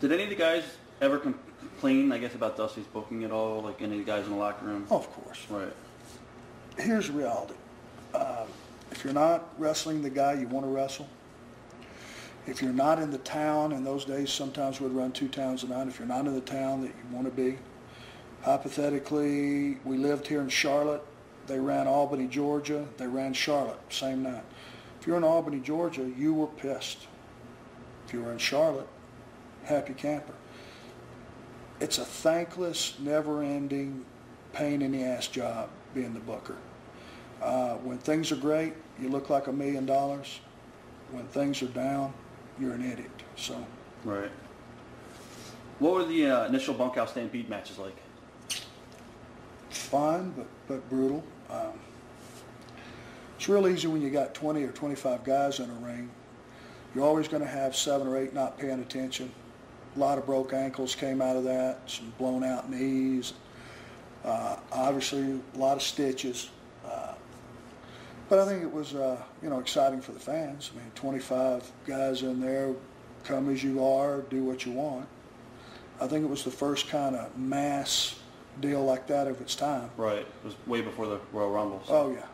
Did any of the guys ever complain, I guess, about Dusty's booking at all? Like any of the guys in the locker room? Of course. Right. Here's the reality. Um, if you're not wrestling the guy you want to wrestle, if you're not in the town, in those days sometimes we'd run two towns a night, if you're not in the town that you want to be, hypothetically, we lived here in Charlotte, they ran Albany, Georgia, they ran Charlotte, same night. If you're in Albany, Georgia, you were pissed. If you were in Charlotte, happy camper. It's a thankless, never-ending, pain-in-the-ass job being the booker. Uh, when things are great, you look like a million dollars. When things are down, you're an idiot. So Right. What were the uh, initial bunkhouse stampede matches like? fun, but, but brutal. Um, it's real easy when you got 20 or 25 guys in a ring. You're always going to have seven or eight not paying attention. A lot of broke ankles came out of that, some blown out knees. Uh, obviously, a lot of stitches. Uh, but I think it was, uh, you know, exciting for the fans. I mean, 25 guys in there, come as you are, do what you want. I think it was the first kind of mass deal like that of its time. Right. It was way before the Royal Rumble. so- Oh, yeah.